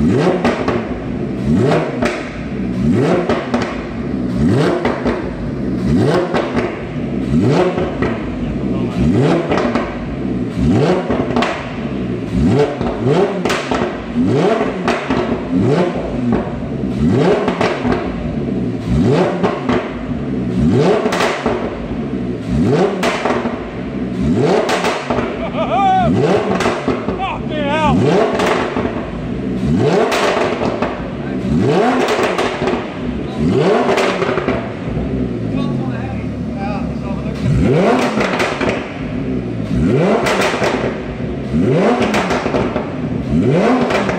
Yeah. Obrigado.